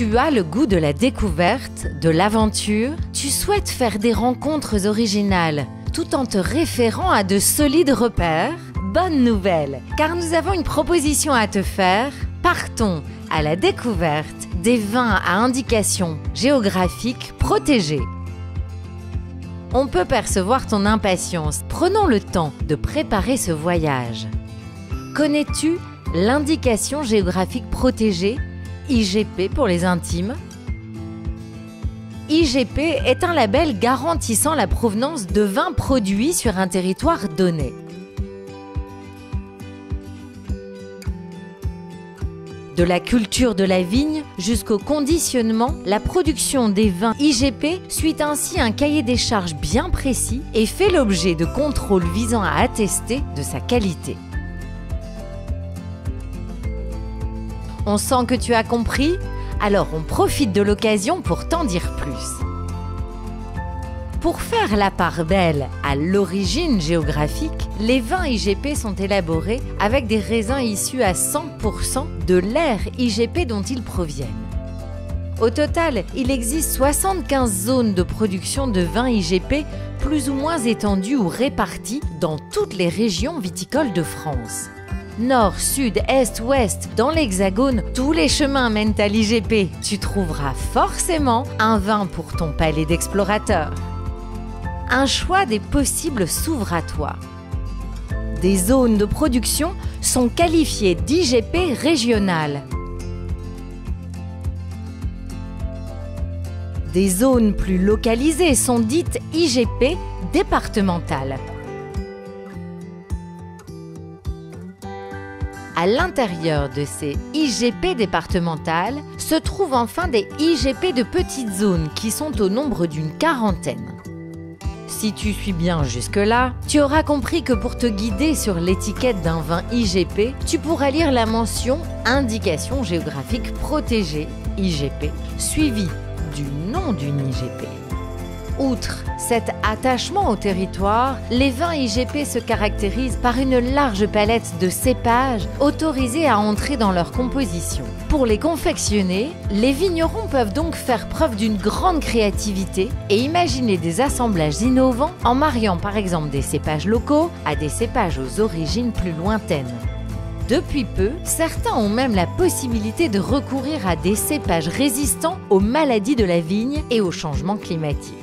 Tu as le goût de la découverte, de l'aventure, tu souhaites faire des rencontres originales tout en te référant à de solides repères? Bonne nouvelle, car nous avons une proposition à te faire. Partons à la découverte des vins à indication géographique protégés. On peut percevoir ton impatience. Prenons le temps de préparer ce voyage. Connais-tu l'indication géographique protégée? IGP pour les intimes. IGP est un label garantissant la provenance de vins produits sur un territoire donné. De la culture de la vigne jusqu'au conditionnement, la production des vins IGP suit ainsi un cahier des charges bien précis et fait l'objet de contrôles visant à attester de sa qualité. On sent que tu as compris Alors on profite de l'occasion pour t'en dire plus. Pour faire la part belle à l'origine géographique, les vins IGP sont élaborés avec des raisins issus à 100% de l'air IGP dont ils proviennent. Au total, il existe 75 zones de production de vins IGP plus ou moins étendues ou réparties dans toutes les régions viticoles de France nord, sud, est, ouest, dans l'hexagone, tous les chemins mènent à l'IGP. Tu trouveras forcément un vin pour ton palais d'explorateur. Un choix des possibles s'ouvre à toi. Des zones de production sont qualifiées d'IGP régionales. Des zones plus localisées sont dites IGP départementales. À l'intérieur de ces IGP départementales se trouvent enfin des IGP de petites zones qui sont au nombre d'une quarantaine. Si tu suis bien jusque-là, tu auras compris que pour te guider sur l'étiquette d'un vin IGP, tu pourras lire la mention Indication géographique protégée IGP, suivie du nom d'une IGP. Outre cet attachement au territoire, les vins IGP se caractérisent par une large palette de cépages autorisés à entrer dans leur composition. Pour les confectionner, les vignerons peuvent donc faire preuve d'une grande créativité et imaginer des assemblages innovants en mariant par exemple des cépages locaux à des cépages aux origines plus lointaines. Depuis peu, certains ont même la possibilité de recourir à des cépages résistants aux maladies de la vigne et aux changements climatiques.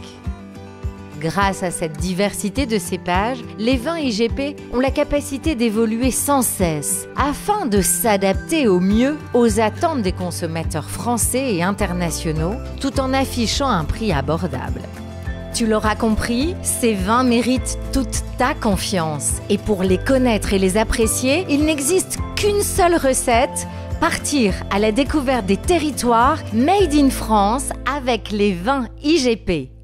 Grâce à cette diversité de cépages, les vins IGP ont la capacité d'évoluer sans cesse afin de s'adapter au mieux aux attentes des consommateurs français et internationaux tout en affichant un prix abordable. Tu l'auras compris, ces vins méritent toute ta confiance. Et pour les connaître et les apprécier, il n'existe qu'une seule recette partir à la découverte des territoires made in France avec les vins IGP.